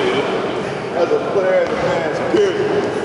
as a player and a man's period.